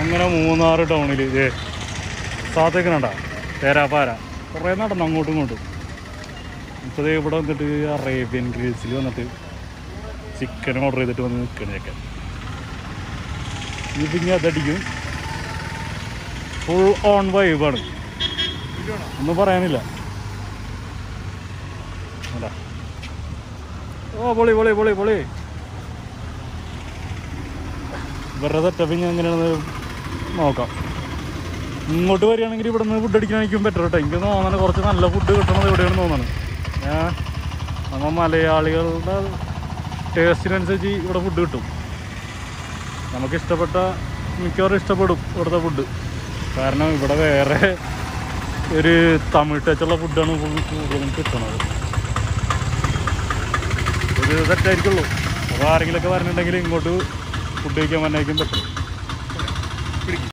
അങ്ങനെ മൂന്നാറ് ടൗണിൽ സാധേക്ക് കണ്ട തേരാപ്പാര കുറേ നടന്നു അങ്ങോട്ടും ഇങ്ങോട്ടും. ഇപ്പോൾ ഇവിടെ വന്നിട്ട് അറേബ്യൻ ഗ്രിൽസിൽ വന്നിട്ട് ചിക്കൻ ഓർഡർ ചെയ്തിട്ട് വന്ന് നിൽക്കണേക്കെ ഇത് ഇനി അതടിക്കും. ഫുൾ ഓൺ വൈബാണ് ഒന്നും പറയാനില്ല. ഓ പൊളി പൊളി പൊളി പൊളി. ഇവരുടെ സെറ്റപ്പിങ് എങ്ങനെയാണെന്ന് നോക്കാം. ഇങ്ങോട്ട് വരികയാണെങ്കിൽ ഇവിടെ നിന്ന് ഫുഡ് അടിക്കാനായിരിക്കും ബെറ്റർ കേട്ടോ എനിക്ക് തോന്നുന്നത് കുറച്ച് നല്ല ഫുഡ് കിട്ടണത് എവിടെയാണെന്ന് തോന്നുന്നത് ഏ? നമ്മൾ മലയാളികളുടെ ടേസ്റ്റിനനുസരിച്ച് ഇവിടെ ഫുഡ് കിട്ടും. നമുക്ക് ഇഷ്ടപ്പെട്ട മിക്കവാറും ഇഷ്ടപ്പെടും ഇവിടുത്തെ ഫുഡ് കാരണം ഇവിടെ വേറെ ഒരു തമിഴ് ടച്ചുള്ള ഫുഡാണ് കൂടുതലും കിട്ടുന്നത് ഒരു സെറ്റായിരിക്കുള്ളൂ അപ്പോൾ ആരെങ്കിലുമൊക്കെ വരണുണ്ടെങ്കിൽ ഇങ്ങോട്ട് ഫുഡ് കഴിക്കാൻ വന്നായിരിക്കും പറ്റും கிடைக்கும்